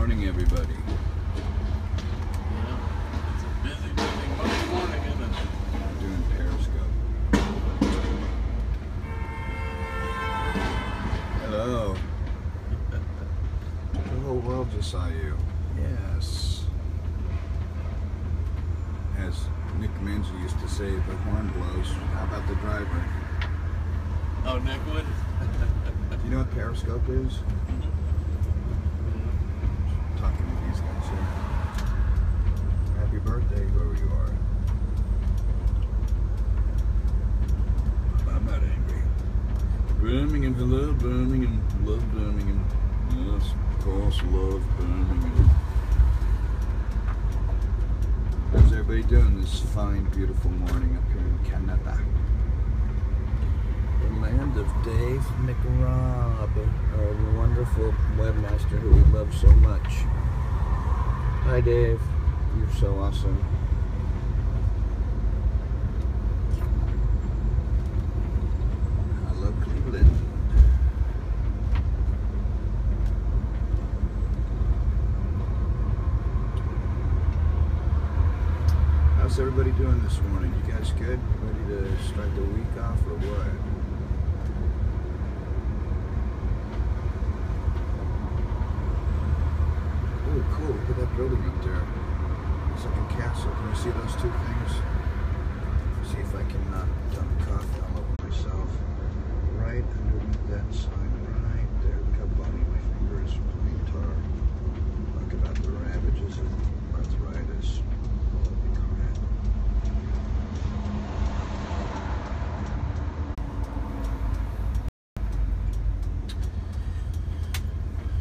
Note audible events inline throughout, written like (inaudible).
morning, everybody. Yeah, it's a busy, busy Monday morning, isn't it? Doing Periscope. Hello. The whole world just saw you. Yes. As Nick Menza used to say, the horn blows. How about the driver? Oh, Nick Wood? Do (laughs) you know what Periscope is? Mm-hmm. Talking to these guys here. Happy birthday, whoever you are. I'm not angry. Birmingham, hello, Birmingham. Love Birmingham. Yes, of course, love Birmingham. How's everybody doing this fine, beautiful morning up here in Canada? The land of Dave McRobb, our wonderful webmaster who we love so much. Hi, Dave. You're so awesome. I love Cleveland. How's everybody doing this morning? You guys good? Ready to start the week off or what? Oh, cool. Look at that building up there. It's like a castle. Can you see those two things? See if I can not dump coffee all over myself. Right underneath that sign, right there. Look how bony my finger is playing guitar. Talk about the ravages of arthritis. Holy crap.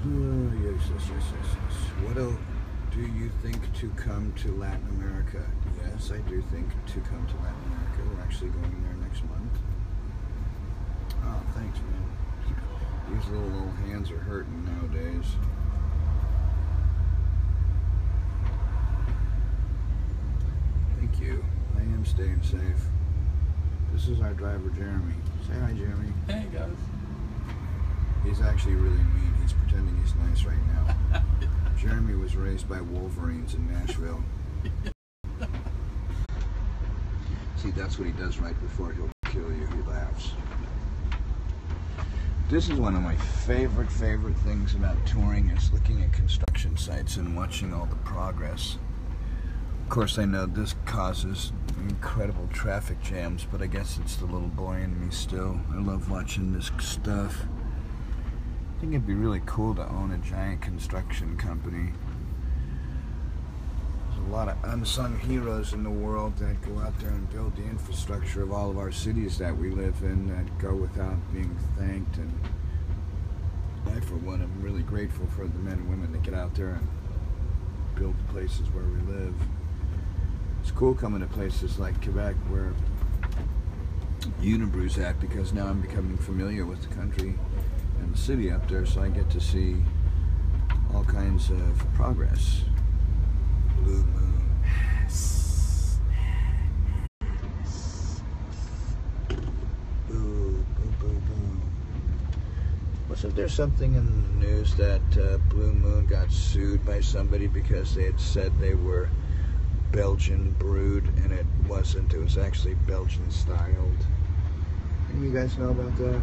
Oh, yes, yes, yes, yes, yes. What else do you think to Latin America? Yes, I do think to come to Latin America. We're actually going there next month. Oh, thanks, man. These little old hands are hurting nowadays. Thank you. I am staying safe. This is our driver, Jeremy. Say hi, Jeremy. Hey, guys. He's actually really mean. He's nice right now. By Wolverines in Nashville. See, that's what he does right before he'll kill you. He laughs. This is one of my favorite, favorite things about touring is looking at construction sites and watching all the progress. Of course, I know this causes incredible traffic jams, but I guess it's the little boy in me still. I love watching this stuff. I think it'd be really cool to own a giant construction company. A lot of unsung heroes in the world that go out there and build the infrastructure of all of our cities that we live in that go without being thanked. And I, for one, am really grateful for the men and women that get out there and build the places where we live. It's cool coming to places like Quebec where Unibroue's at because now I'm becoming familiar with the country and the city up there, so I get to see all kinds of progress. Blue moon. Boo, boo, boo, boo. Wasn't there something in the news that uh, Blue Moon got sued by somebody because they had said they were Belgian brewed and it wasn't? It was actually Belgian styled. Any of you guys know about that?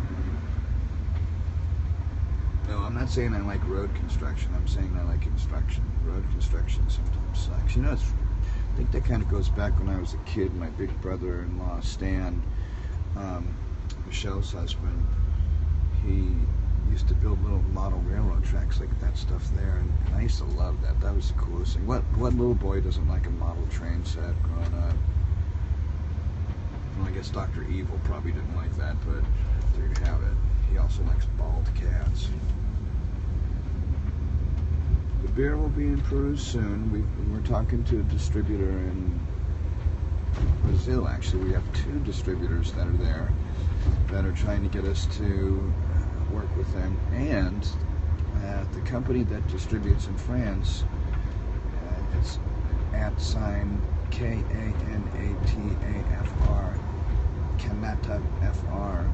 No, I'm not saying I like road construction. I'm saying I like construction. Road construction sometimes sucks. You know, I think that kind of goes back when I was a kid. My big brother-in-law, Stan, um, Michelle's husband, he used to build little model railroad tracks like that stuff there, and, and I used to love that. That was the coolest thing. What what little boy doesn't like a model train set growing up? Well, I guess Dr. Evil probably didn't like that, but there you have it. He also likes bald cats. The beer will be in Peru soon. We, we're talking to a distributor in Brazil, actually. We have two distributors that are there that are trying to get us to uh, work with them. And uh, the company that distributes in France, uh, it's at sign K A N A T A F R, Kanata F R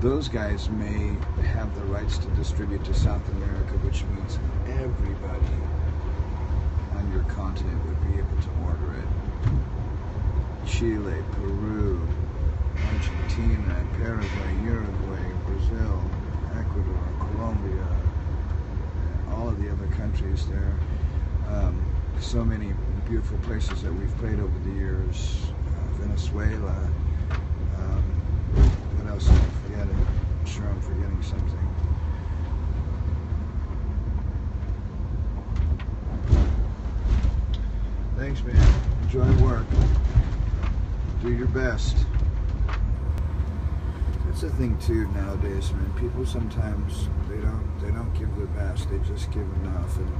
those guys may have the rights to distribute to South America, which means continent would be able to order it. Chile, Peru, Argentina, Paraguay, Uruguay, Brazil, Ecuador, Colombia, all of the other countries there. Um, so many beautiful places that we've played over the years. Uh, Venezuela. Um, what else am I forgetting? I'm sure I'm forgetting something. Thanks, man. Enjoy work. Do your best. That's the thing too nowadays, man. People sometimes they don't they don't give their best. They just give enough, and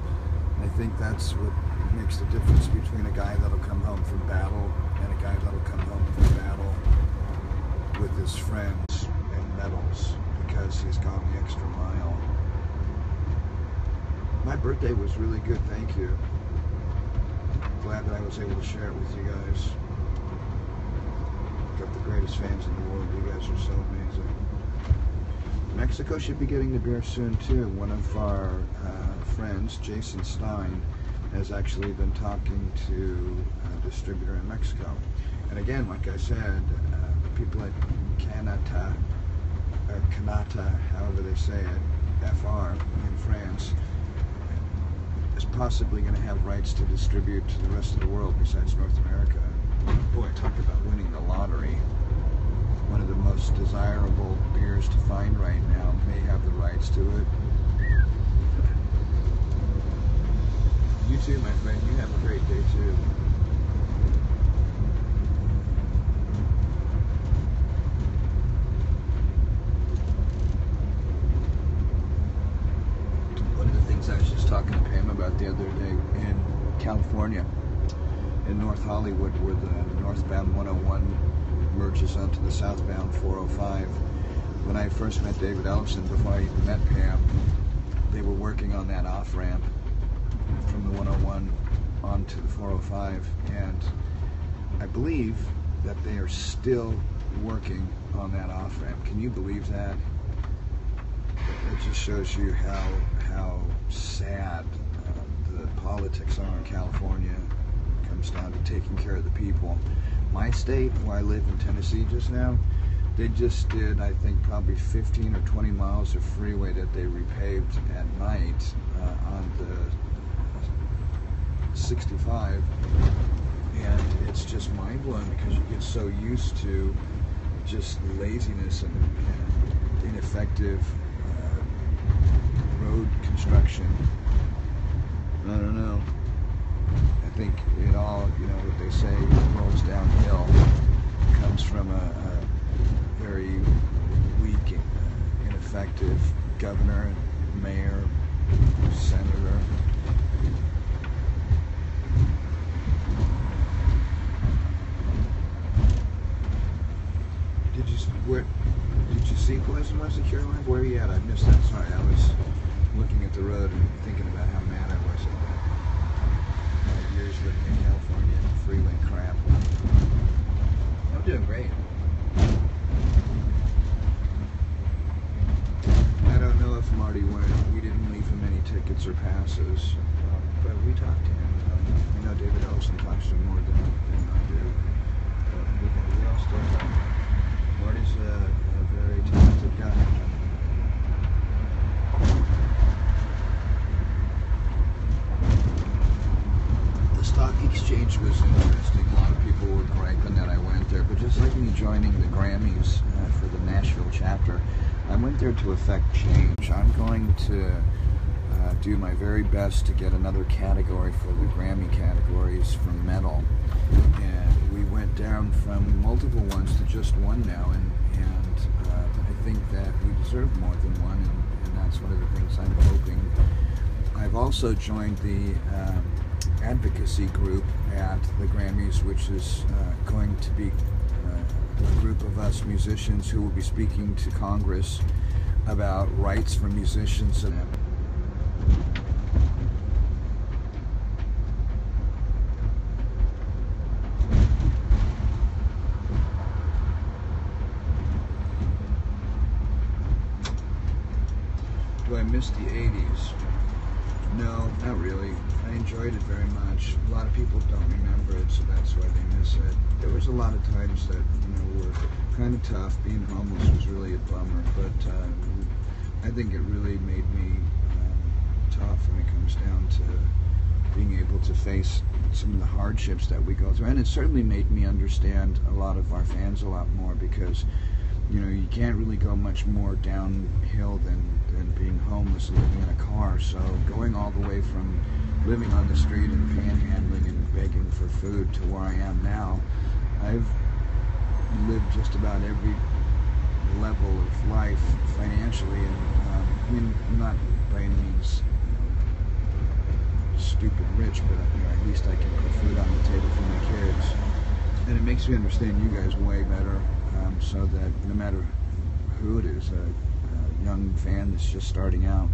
I think that's what makes the difference between a guy that'll come home from battle and a guy that'll come home from battle with his friends and medals because he's gone the extra mile. My birthday was really good, thank you. Glad that I was able to share it with you guys. Got the greatest fans in the world. You guys are so amazing. Mexico should be getting the beer soon too. One of our uh, friends, Jason Stein, has actually been talking to a distributor in Mexico. And again, like I said, uh, people at Canata, or Canata, however they say it, FR in France, is possibly going to have rights to distribute to the rest of the world besides North America. Boy, talk about winning the lottery. One of the most desirable beers to find right now may have the rights to it. You too, my friend. You have a great day too. One of the things I was just talking to Pam about the other day in California, in North Hollywood, where the northbound 101 merges onto the southbound 405. When I first met David Ellefson, before I even met Pam, they were working on that off ramp from the 101 onto the 405, and I believe that they are still working on that off ramp. Can you believe that? It just shows you how how sad politics are in California. It comes down to taking care of the people. My state, where I live in Tennessee just now, they just did, I think, probably 15 or 20 miles of freeway that they repaved at night uh, on the 65 and it's just mind blowing because you get so used to just laziness and, and ineffective uh, road construction. I don't know. I think it all, you know, what they say rolls downhill comes from a, a very weak, uh, ineffective governor, mayor, senator. Did you where? Did you see Poison West Caroline? Where are you at? I missed that. Sorry, I was looking at the road and thinking about how mad I was at that. My years living in California and freeway crap. I'm doing great. I don't know if Marty went. We didn't leave him any tickets or passes, um, but we talked to him. Um, I know David Ellefson talks to him more than, than I do. But we, we all still talk. Marty's a, a very talented guy. The stock exchange was interesting. A lot of people were griping that I went there, but just like me joining the Grammys uh, for the Nashville chapter, I went there to affect change. I'm going to uh, do my very best to get another category for the Grammy categories from metal. And we went down from multiple ones to just one now, and, and uh, I think that we deserve more than one, and, and that's one of the things I'm hoping. I've also joined the um, advocacy group at the Grammys, which is uh, going to be uh, a group of us musicians who will be speaking to Congress about rights for musicians and Do I miss the 80s? No, not really. I enjoyed it very much. A lot of people don't remember it, so that's why they miss it. There was a lot of times that, you know, were kind of tough. Being homeless was really a bummer, but uh, I think it really made me um, tough when it comes down to being able to face some of the hardships that we go through. And it certainly made me understand a lot of our fans a lot more because, you know, you can't really go much more downhill than, than being homeless and living in a car. So going all the way from living on the street and panhandling and begging for food to where I am now, I've lived just about every level of life financially and um, I mean not by any means stupid rich but you know, at least I can put food on the table for my kids. And it makes me understand you guys way better um, so that no matter who it is a, a young fan that's just starting out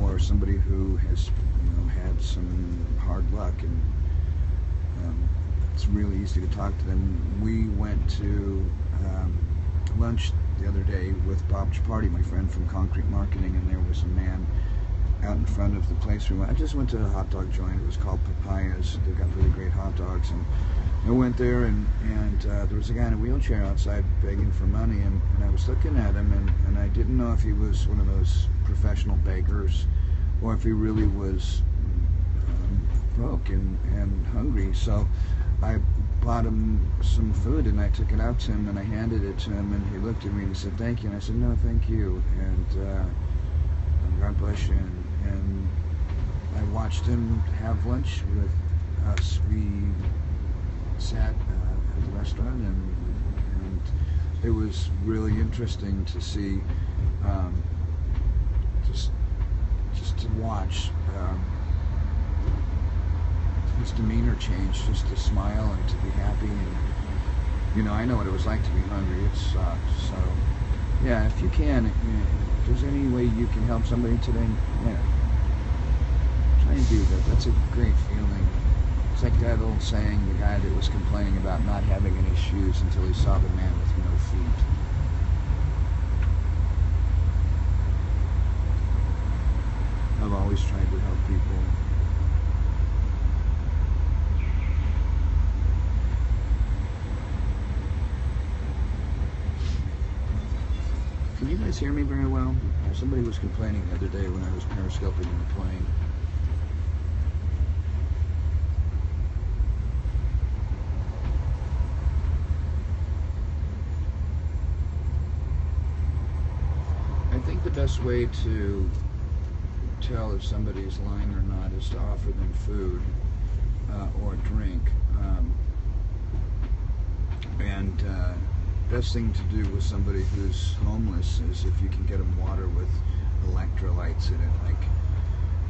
or somebody who has you know had some hard luck and um, it's really easy to talk to them. We went to um, lunch the other day with Bob Chiappardi, my friend from Concrete Marketing, and there was a man out in front of the place we went. I just went to a hot dog joint. It was called Papayas. They've got really great hot dogs, and I went there, and and uh, there was a guy in a wheelchair outside begging for money, and, and I was looking at him, and, and I didn't know if he was one of those professional beggars, or if he really was um, broke and, and hungry. So I bought him some food and I took it out to him and I handed it to him and he looked at me and he said thank you and I said no thank you and uh, God bless you and, and I watched him have lunch with us. We sat uh, at the restaurant and, and it was really interesting to see um, just just to watch um, his demeanor changed, just to smile and to be happy. And, you know, I know what it was like to be hungry. It sucked. So, yeah, if you can, you know, if there's any way you can help somebody today, yeah, try and do that. That's a great feeling. It's like that old saying, the guy that was complaining about not having any shoes until he saw the man with no feet. I've always tried to help people. Can you guys hear me very well? Somebody was complaining the other day when I was periscoping in the plane. I think the best way to tell if somebody's lying or not is to offer them food uh, or drink. Um, and uh, best thing to do with somebody who's homeless is if you can get them water with electrolytes in it, like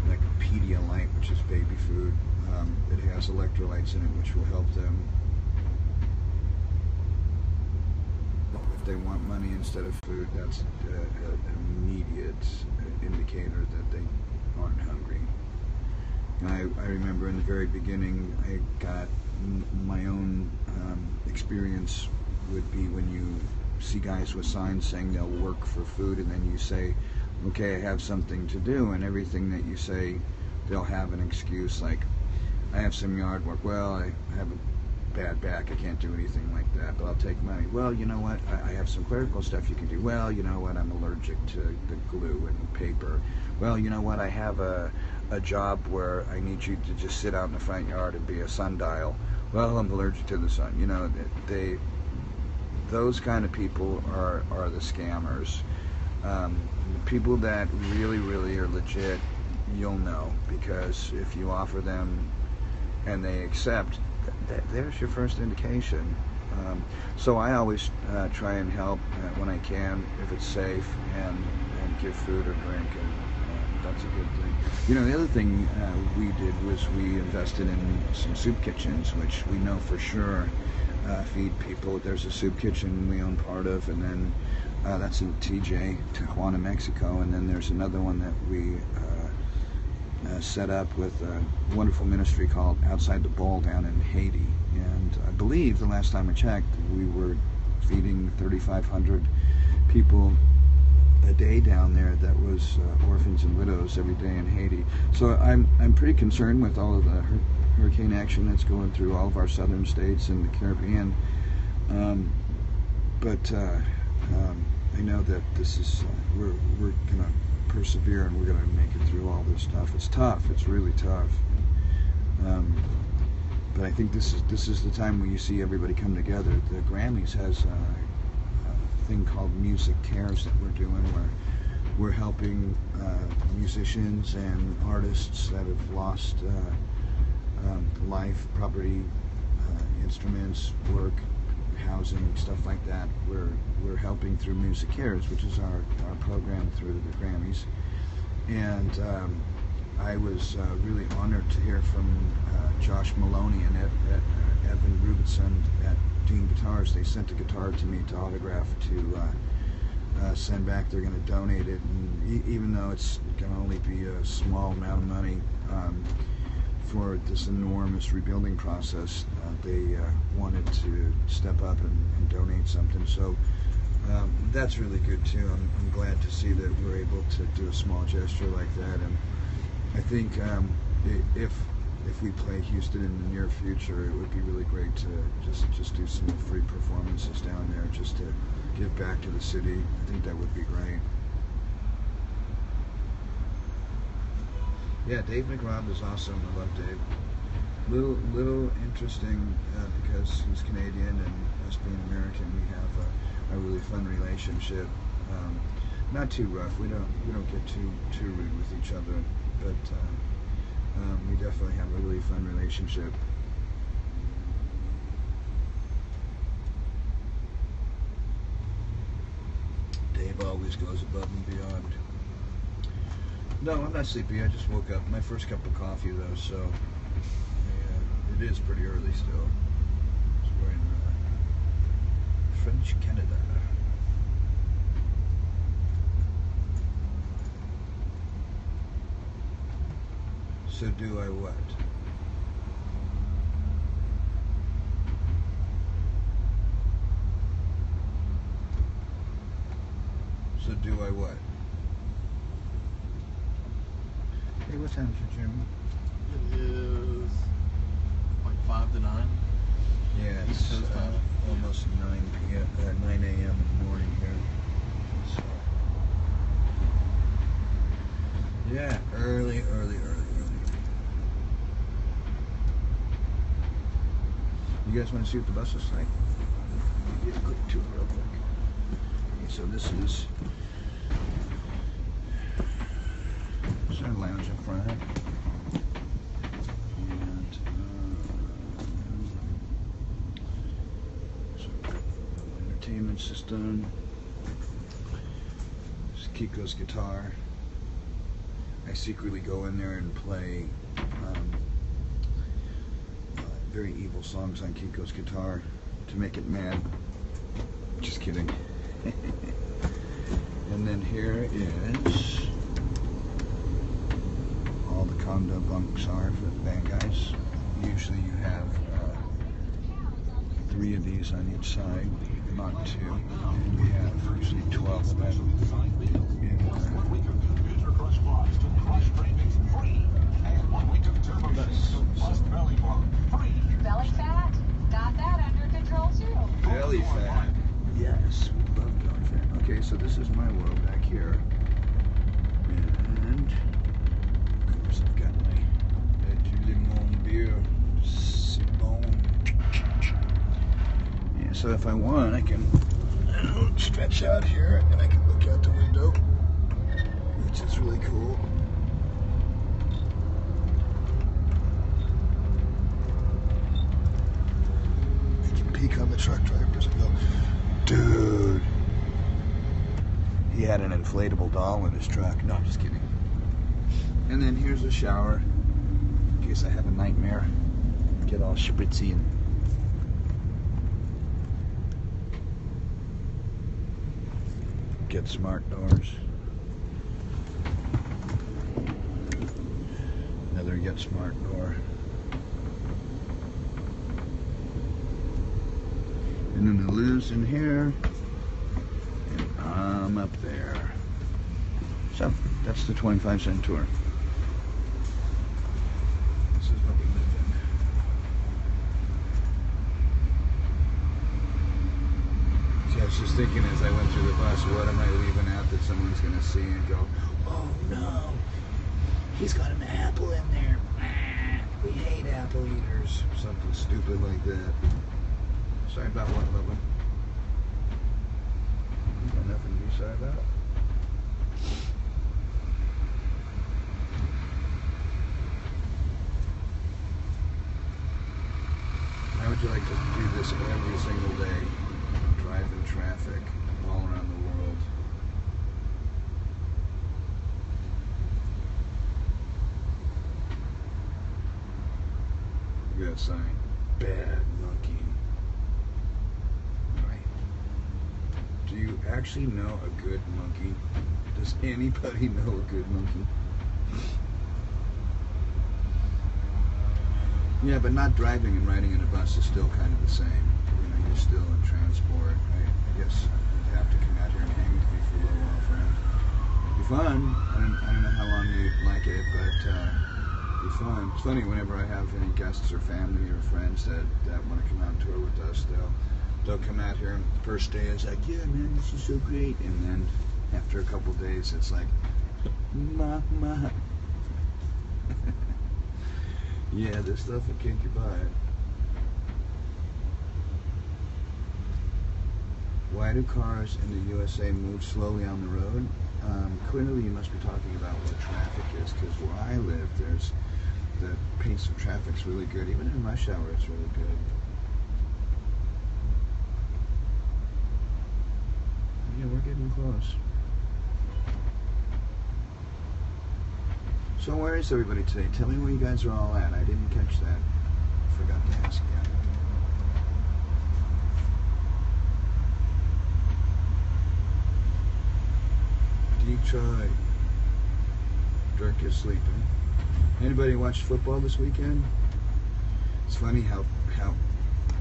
like Pedialyte, which is baby food. Um, it has electrolytes in it, which will help them if they want money instead of food. That's an immediate indicator that they aren't hungry. I, I remember in the very beginning, I got my own um, experience would be when you see guys with signs saying they'll work for food, and then you say, "Okay, I have something to do," and everything that you say, they'll have an excuse like, "I have some yard work." Well, I have a bad back. I can't do anything like that, but I'll take money. Well, you know what? I, I have some clerical stuff you can do. Well, you know what? I'm allergic to the glue and paper. Well, you know what? I have a a job where I need you to just sit out in the front yard and be a sundial. Well, I'm allergic to the sun. You know, they those kind of people are are the scammers. Um, people that really, really are legit, you'll know because if you offer them and they accept, th- th- there's your first indication. Um, so I always uh, try and help uh, when I can, if it's safe, and, and give food or drink, and uh, that's a good thing. You know, the other thing uh, we did was we invested in some soup kitchens, which we know for sure uh, feed people. There's a soup kitchen we own part of, and then uh, that's in TJ, Tijuana, Mexico, and then there's another one that we uh, set up with a wonderful ministry called Outside the Ball down in Haiti. And I believe the last time I checked, we were feeding 3,500 people a day down there that was uh, orphans and widows every day in Haiti. So I'm I'm pretty concerned with all of the hur- hurricane action that's going through all of our southern states and the Caribbean. Um, but uh, um, I know that this is uh, we're we're gonna persevere and we're gonna make it through all this stuff. It's tough. It's really tough. Um, but I think this is this is the time when you see everybody come together. The Grammys has uh, a thing called Music Cares that we're doing, where we're helping uh, musicians and artists that have lost uh, um, life, property, uh, instruments, work, housing, and stuff like that. We're we're helping through Music Cares, which is our, our program through the Grammys, and. Um, I was uh, really honored to hear from uh, Josh Maloney and uh, Evan Rubinson at Dean Guitars. They sent a guitar to me to autograph to uh, uh, send back. They're going to donate it, and e- even though it's going to only be a small amount of money um, for this enormous rebuilding process, uh, they uh, wanted to step up and, and donate something. So. Um, that's really good too. I'm, I'm glad to see that we're able to do a small gesture like that, and I think um, if if we play Houston in the near future, it would be really great to just just do some free performances down there, just to give back to the city. I think that would be great. Yeah, Dave McRobb is awesome. I love Dave. Little little interesting uh, because he's Canadian and us being American, we have a, a really fun relationship. Um, not too rough. We don't we don't get too too rude with each other, but uh, um, we definitely have a really fun relationship. Dave always goes above and beyond. No, I'm not sleepy. I just woke up. My first cup of coffee, though, so yeah, it is pretty early still. So we're in uh, French Canada. So do I what? So do I what? Hey, what time is it, Jimmy? It is like five to nine. Yeah, it's Coast uh, time. almost 9 p.m. Uh, 9 a.m. in the morning here. So, yeah, early, early, early, early. You guys want to see what the bus is like? Let me Get a quick tour real quick. Okay, so this is is our lounge up front. Uh, entertainment system. Is Kiko's guitar. I secretly go in there and play um, uh, very evil songs on Kiko's guitar to make it mad. Just kidding. (laughs) and then here is condo bunks are for the band guys. Usually you have uh, three of these on each side, not two. And we have usually 12 of them. in. Belly fat? Got that under control too. Belly fat. Yes, we love belly fat. Okay, so this is my world back here. And beer. C'est bon. Yeah, so if I want, I can stretch out here and I can look out the window, which is really cool. I can peek on the truck drivers and go, dude. He had an inflatable doll in his truck. No, I'm just kidding. And then here's a shower in case I have a nightmare. Get all spritzy and. Get smart doors. Another get smart door. And then the Lou's in here. And I'm up there. So that's the 25 cent tour. This is what we live in. See, I was just thinking as I went through the bus, what am I leaving out that someone's going to see and go, oh no, he's got an apple in there. We hate apple eaters. Something stupid like that. Sorry about what, Bubba? You got nothing to be sorry about? How would you like to do this every single day? Drive in traffic the world. Look at that sign. Bad monkey. Right. Do you actually know a good monkey? Does anybody (laughs) know a good monkey? Yeah, but not driving and riding in a bus is still kind of the same. You know, you're still in transport. I, I guess have to come out here and hang with me for a little while, friend. It'd Be fun. I don't, I don't know how long you'd like it, but uh, be fun. It's funny whenever I have any guests or family or friends that, that want to come out and tour with us, they'll they'll come out here and the first day it's like, yeah, man, this is so great, and then after a couple days, it's like, ma ma. (laughs) Yeah, this stuff kick your butt. Why do cars in the USA move slowly on the road? Um, clearly, you must be talking about where traffic is, because where I live, there's the pace of traffic's really good. Even in rush hour, it's really good. Yeah, we're getting close. So where is everybody today? Tell me where you guys are all at. I didn't catch that. Forgot to ask you. Detroit. Dirk is sleeping. Anybody watch football this weekend? It's funny how how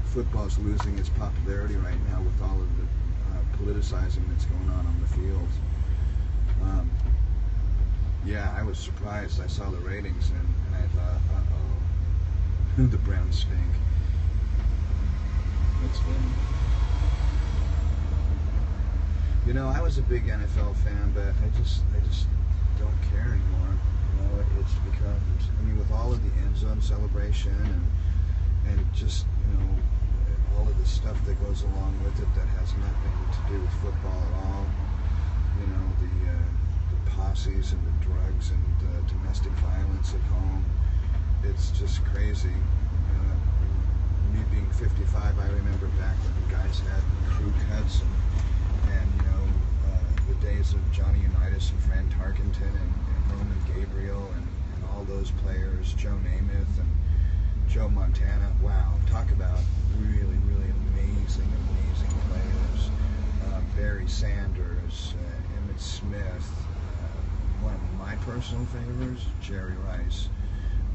football's losing its popularity right now with all of the uh, politicizing that's going on on the field. Um, yeah, I was surprised. I saw the ratings and, and I thought, uh oh, (laughs) the Browns stink. That's funny. You know, I was a big NFL fan, but I just, I just don't care anymore. You know, it's become, I mean, with all of the end zone celebration and and just, you know, all of the stuff that goes along with it that has nothing to do with football at all. You know, the. Uh, posses and the drugs and uh, domestic violence at home. It's just crazy. Uh, me being 55, I remember back when the guys had crew cuts and, and you know, uh, the days of Johnny Unitas and Fran Tarkenton and, and Roman Gabriel and, and all those players, Joe Namath and Joe Montana. Wow, talk about really, really amazing, amazing players. Uh, Barry Sanders, uh, Emmitt Smith, one of my personal favorites, Jerry Rice.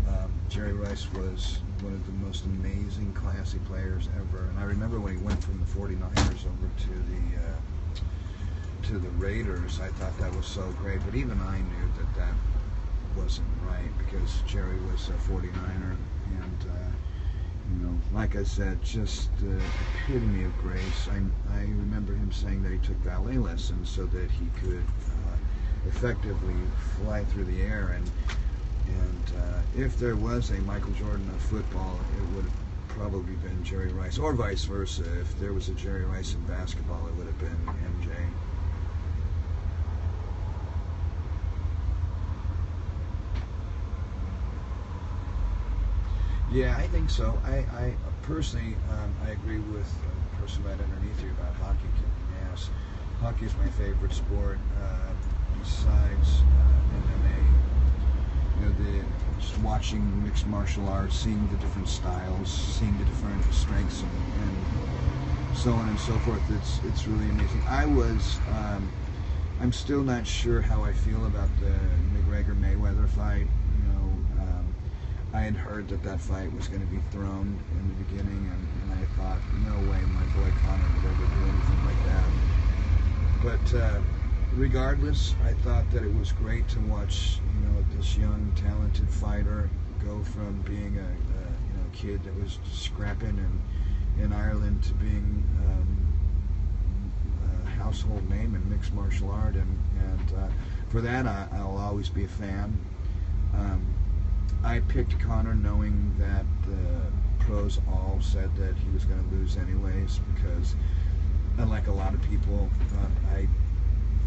Um, Jerry Rice was one of the most amazing, classy players ever. And I remember when he went from the 49ers over to the uh, to the Raiders, I thought that was so great. But even I knew that that wasn't right because Jerry was a 49er, and uh, you know, like I said, just the epitome of grace. I I remember him saying that he took ballet lessons so that he could effectively fly through the air. And and uh, if there was a Michael Jordan of football, it would have probably been Jerry Rice, or vice versa. If there was a Jerry Rice in basketball, it would have been MJ. Yeah, I think so. I, I personally, um, I agree with the person right underneath you about hockey kicking ass. Hockey is my favorite sport. Uh, besides uh, MMA. You know, the just watching mixed martial arts, seeing the different styles, seeing the different strengths, and, and so on and so forth. It's it's really amazing. I was. Um, I'm still not sure how I feel about the McGregor Mayweather fight. I had heard that that fight was going to be thrown in the beginning, and, and I thought, no way, my boy Conor would ever do anything like that. But uh, regardless, I thought that it was great to watch, you know, this young, talented fighter go from being a, a you know kid that was scrapping in in Ireland to being um, a household name in mixed martial art, and and uh, for that I, I'll always be a fan. Um, I picked Connor knowing that the pros all said that he was going to lose anyways because, unlike a lot of people, uh, I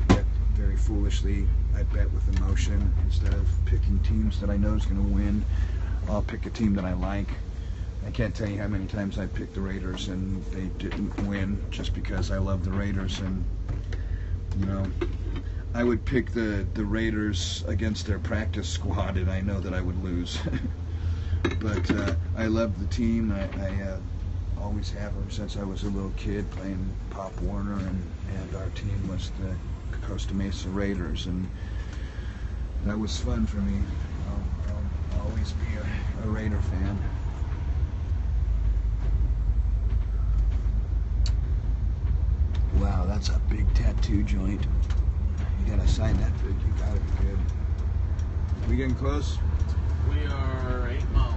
bet very foolishly. I bet with emotion instead of picking teams that I know is going to win. I'll pick a team that I like. I can't tell you how many times I picked the Raiders and they didn't win just because I love the Raiders and you know I would pick the the Raiders against their practice squad and I know that I would lose. (laughs) but uh, I love the team. I, I uh, always have ever since I was a little kid playing Pop Warner and and our team was the Costa Mesa Raiders and that was fun for me. I'll, I'll always be a, a Raider fan. Wow, that's a big tattoo joint. Gotta sign that big. You gotta be good. We getting close? We are eight miles.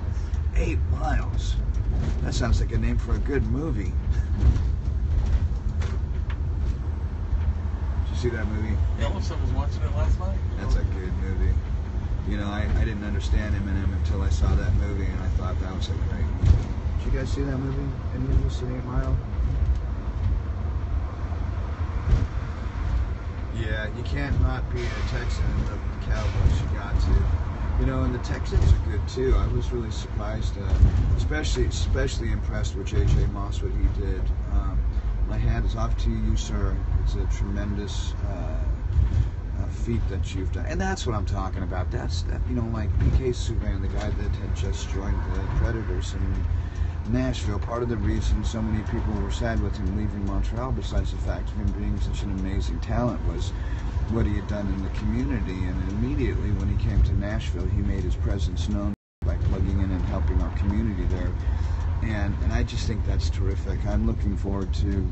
Eight miles. That sounds like a name for a good movie. Did you see that movie? Yellowstone was watching it last night. That's a good movie. You know, I, I didn't understand Eminem until I saw that movie, and I thought that was a great movie. Did you guys see that movie? Any of you see Eight Mile? Yeah, you can't not be a Texan and love the Cowboys. You got to. You know, and the Texans are good too. I was really surprised, uh, especially especially impressed with J.J. Moss what he did. Um, my hat is off to you, sir. It's a tremendous uh, uh, feat that you've done, and that's what I'm talking about. That's that. You know, like P.K. Subban, the guy that had just joined the Predators in Nashville. Part of the reason so many people were sad with him leaving Montreal, besides the fact of him being such an amazing talent, was what he had done in the community. And immediately when he came to Nashville, he made his presence known by plugging in and helping our community there. And and I just think that's terrific. I'm looking forward to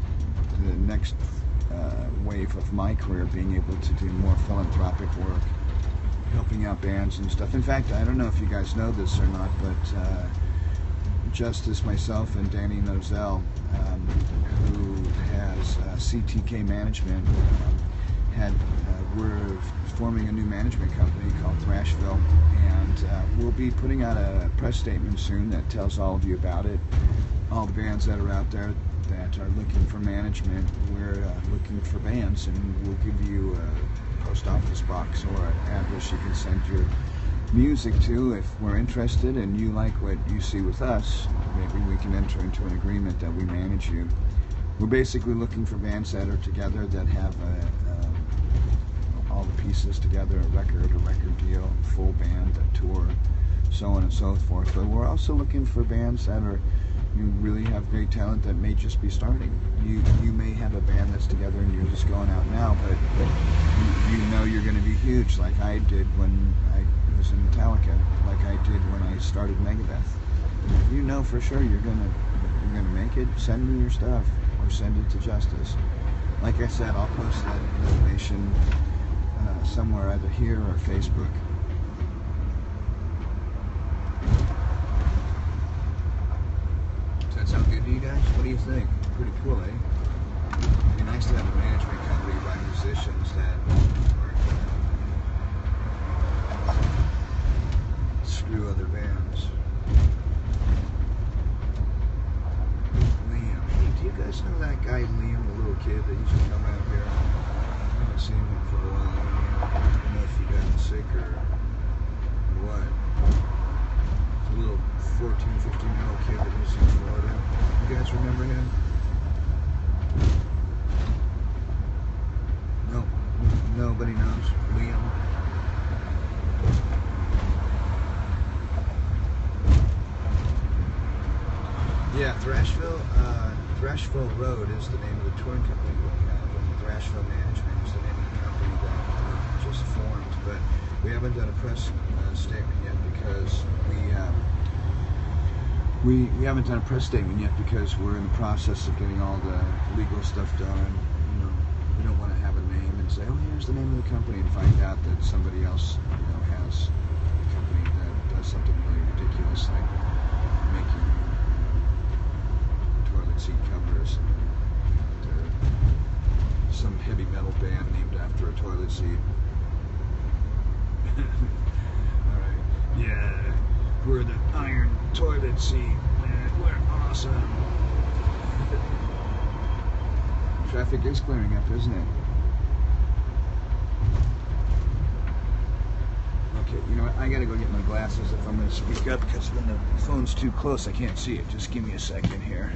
the next uh, wave of my career, being able to do more philanthropic work, helping out bands and stuff. In fact, I don't know if you guys know this or not, but. Uh, Justis, myself, and Danny Nozell, um, who has uh, CTK Management, um, had uh, we're forming a new management company called Thrashville, and uh, we'll be putting out a press statement soon that tells all of you about it. All the bands that are out there that are looking for management, we're uh, looking for bands, and we'll give you a post office box or an address you can send your music too if we're interested and you like what you see with us maybe we can enter into an agreement that we manage you. We're basically looking for bands that are together that have a, a, all the pieces together a record a record deal full band a tour so on and so forth. But we're also looking for bands that are you really have great talent that may just be starting. You you may have a band that's together and you're just going out now but, but you, you know you're going to be huge like I did when I Metallica, like I did when I started Megadeth. If you know for sure you're gonna you're gonna make it, send me your stuff or send it to Justis. Like I said, I'll post that information uh, somewhere either here or Facebook. Does that sound good to you guys? What do you think? Pretty cool, eh? It'd be nice to have a management company by musicians that screw other bands. Liam. Hey, do you guys know that guy Liam, the little kid that used to come out here? I haven't seen him for a while. I don't know if he got sick or, what. It's a little 14, 15 year old kid that lives in Florida. You guys remember him? No, nobody knows. Liam. Yeah, Thrashville. Uh, Thrashville Road is the name of the touring company we have, and Thrashville Management is the name of the company that we just formed. But we haven't done a press uh, statement yet because we. Um, we, we haven't done a press statement yet because we're in the process of getting all the legal stuff done. You know, we don't want to have a name and and say, oh, here's the name of the company, and find out that somebody else, you know, has a company that does something really ridiculous, like making seat covers. Some heavy metal band named after a toilet seat. (laughs) All right. Yeah, we're the Iron Toilet Seat. Man, we're awesome. (laughs) Traffic is clearing up, isn't it? Okay, you know what? I gotta go get my glasses if I'm gonna speak up because when the phone's too close, I can't see it. Just give me a second here.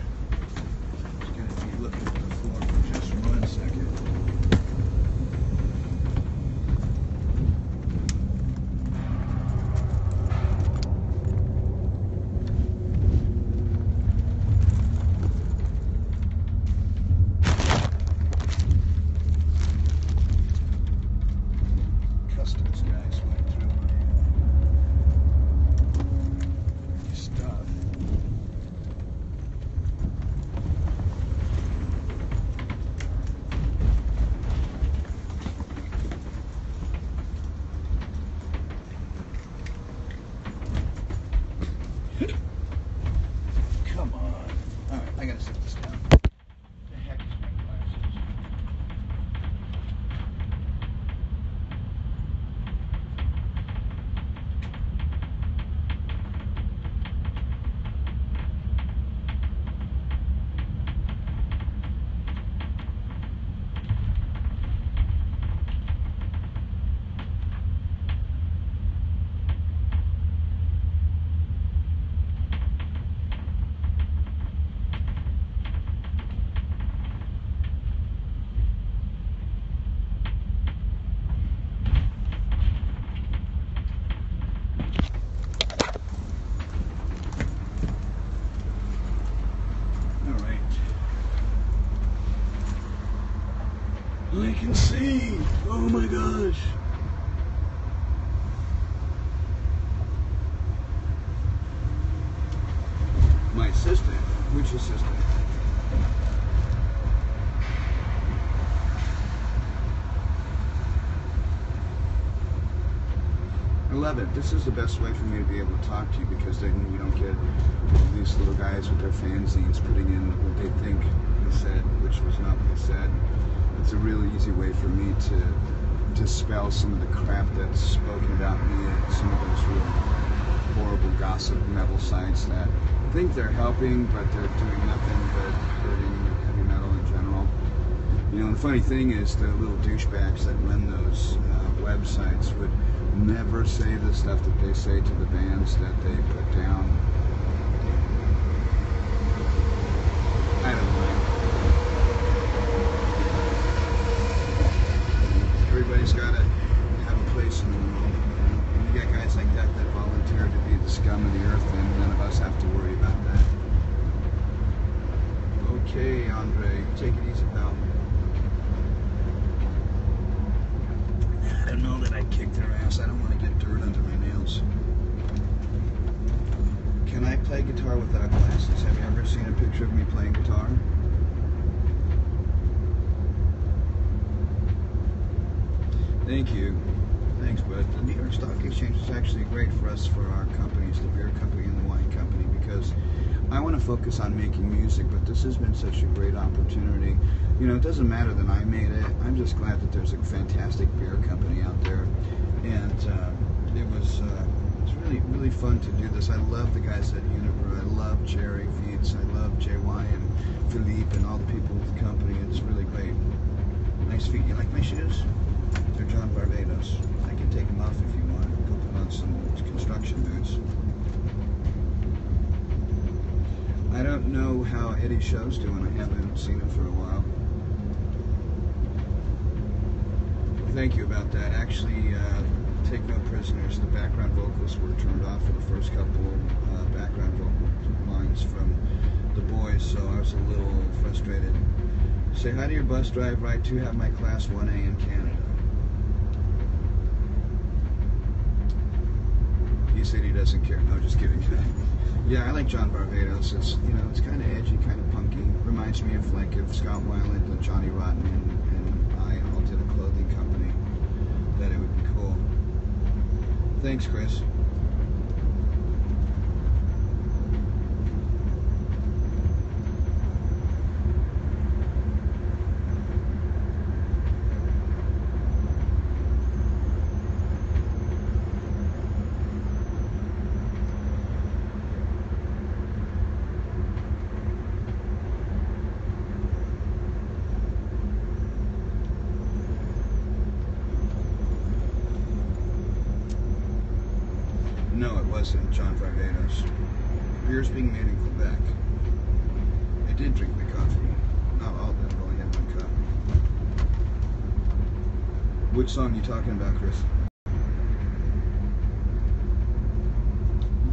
I. This is the best way for me to be able to talk to you because then you don't get these little guys with their fanzines putting in what they think they said, which was not what they said. It's a really easy way for me to dispel some of the crap that's spoken about me at some of those real horrible gossip metal sites that think they're helping, but they're doing nothing but hurting heavy metal in general. You know, the funny thing is the little douchebags that run those uh, websites would never say the stuff that they say to the bands that they put down. I don't know. Everybody's got to have a place in the world. And you got guys like that that volunteer to be the scum of the earth, and none of us have to worry about that. Okay, Andre, take it easy, pal. I don't know that I kicked their ass. I don't want to get dirt under my nails. Can I play guitar without glasses? Have you ever seen a picture of me playing guitar? Thank you. Thanks, bud. The New York Stock Exchange is actually great for us, for our companies, the beer company and the wine company, because I want to focus on making music, but this has been such a great opportunity. You know, it doesn't matter that I made it. I'm just glad that there's a fantastic beer company out there, and uh, it was uh, it's really really fun to do this. I love the guys at Unibroue. I love Jerry Feeds. I love JY and Philippe and all the people with the company. It's really great. Nice feet. You like my shoes? They're John Varvatos. I can take them off if you want. Go put on some construction boots. I don't know how Eddie Show's doing. I haven't seen him for a while. Thank you about that. Actually, uh, take no prisoners. The background vocals were turned off for the first couple uh, background vocal lines from the boys, so I was a little frustrated. Say hi to your bus driver. right to have my class 1A in Canada. He said he doesn't care. No, just kidding. (laughs) yeah, I like John Varvatos. It's you know, it's kind of edgy, kind of punky. Reminds me of like if Scott Weiland and Johnny Rotten and, and I all did a clothing Thanks, Chris. Wasn't John Varvatos. Beer's being made in Quebec. I did drink the coffee. Not all of it, I only had one cup. Which song are you talking about, Chris?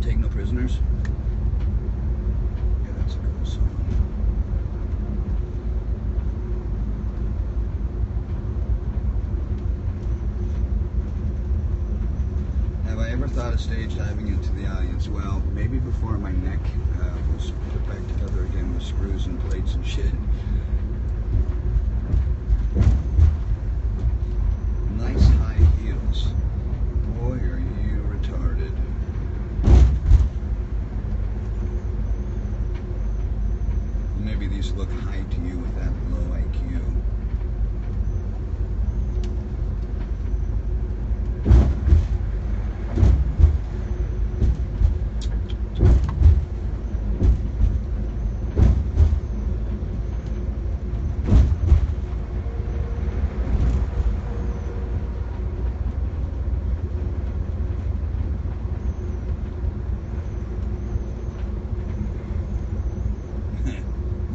Take No Prisoners? Yeah, that's a cool song. Have I ever thought of stage diving into the audience? Well, maybe before my neck uh, was put back together again with screws and plates and shit. Nice high heels. Boy, are you retarded. Maybe these look high to you with that low IQ.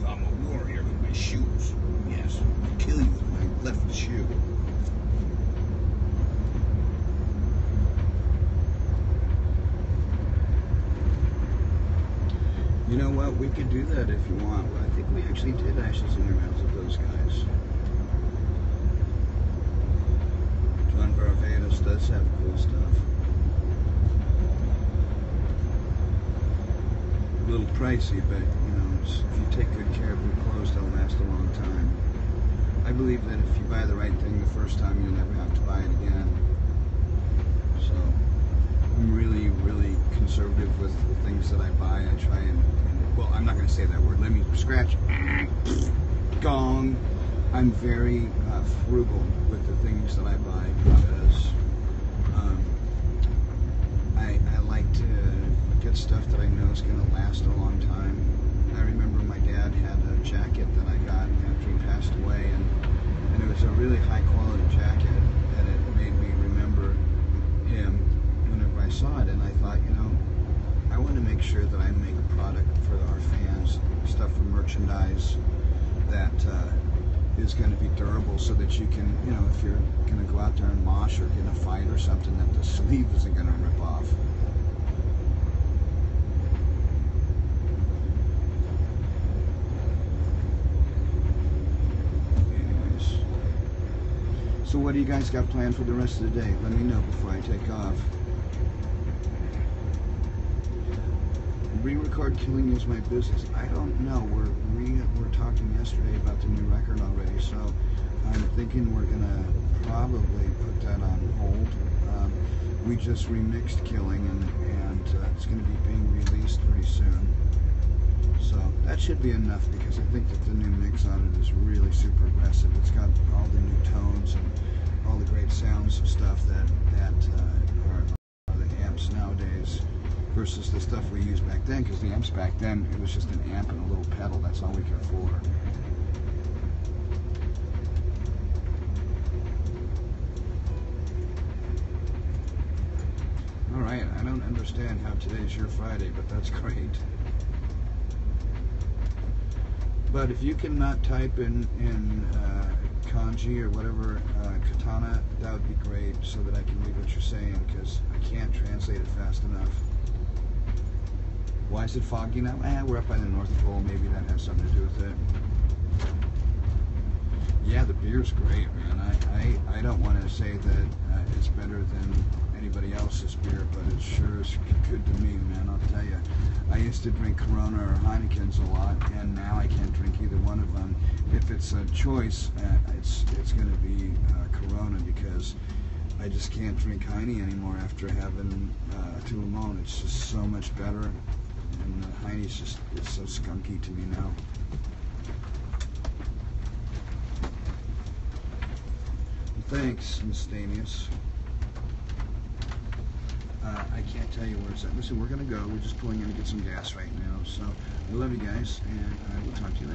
I'm a warrior with my shoes. Yes, I'll kill you with my left shoe. You know what? We could do that if you want. Well, I think we actually did Ashes in Your Mouths with those guys. John Varvatos does have cool stuff. A little pricey, but you know, if you take good care of your clothes, they'll last a long time. I believe that if you buy the right thing the first time, you'll never have to buy it again. So I'm really, really conservative with the things that I buy. I try and, well, I'm not going to say that word. Let me scratch. Gong. I'm very uh, frugal with the things that I buy because um, I, I like to get stuff that I know is going to last a long time. I remember my dad had a jacket that I got after he passed away, and, and it was a really high quality jacket, and it made me remember him whenever I saw it. And I thought, you know, I want to make sure that I make a product for our fans, stuff for merchandise that uh, is going to be durable so that you can, you know, if you're going to go out there and mosh or get in a fight or something, that the sleeve isn't going to rip off. Anyways. So what do you guys got planned for the rest of the day? Let me know before I take off. Re-record killing is my business. I don't know. We're we were talking yesterday about the new record already, so I'm thinking we're gonna probably put that on hold. Um, we just remixed Killing, and and uh, it's gonna be being released pretty soon. So that should be enough because I think that the new mix on it is really super aggressive. It's got all the new tones and all the great sounds and stuff that that uh, are, are the amps nowadays versus the stuff we used back then. Because the amps back then it was just an amp and a little pedal. That's all we could afford. All right, I don't understand how today's your Friday, but that's (laughs) great. But if you cannot type in in uh, kanji or whatever uh, katana, that would be great, so that I can read what you're saying, because I can't translate it fast enough. Why is it foggy now? Eh, we're up by the North Pole. Maybe that has something to do with it. Yeah, the beer's great, man. I I, I don't want to say that uh, it's better than anybody else's beer, but it sure is good to me, man. I'll tell you. I used to drink Corona or Heinekens a lot, and now I can't drink either one of them. If it's a choice, uh, it's it's going to be uh, Corona because I just can't drink Heine anymore after having uh, Tout le Monde. It's just so much better. And uh, Heine's just it's so skunky to me now. Thanks, Miss Stanius. Uh, I can't tell you where it's at. Listen, we're gonna go. We're just pulling in to get some gas right now. So I love you guys, and I will talk to you later.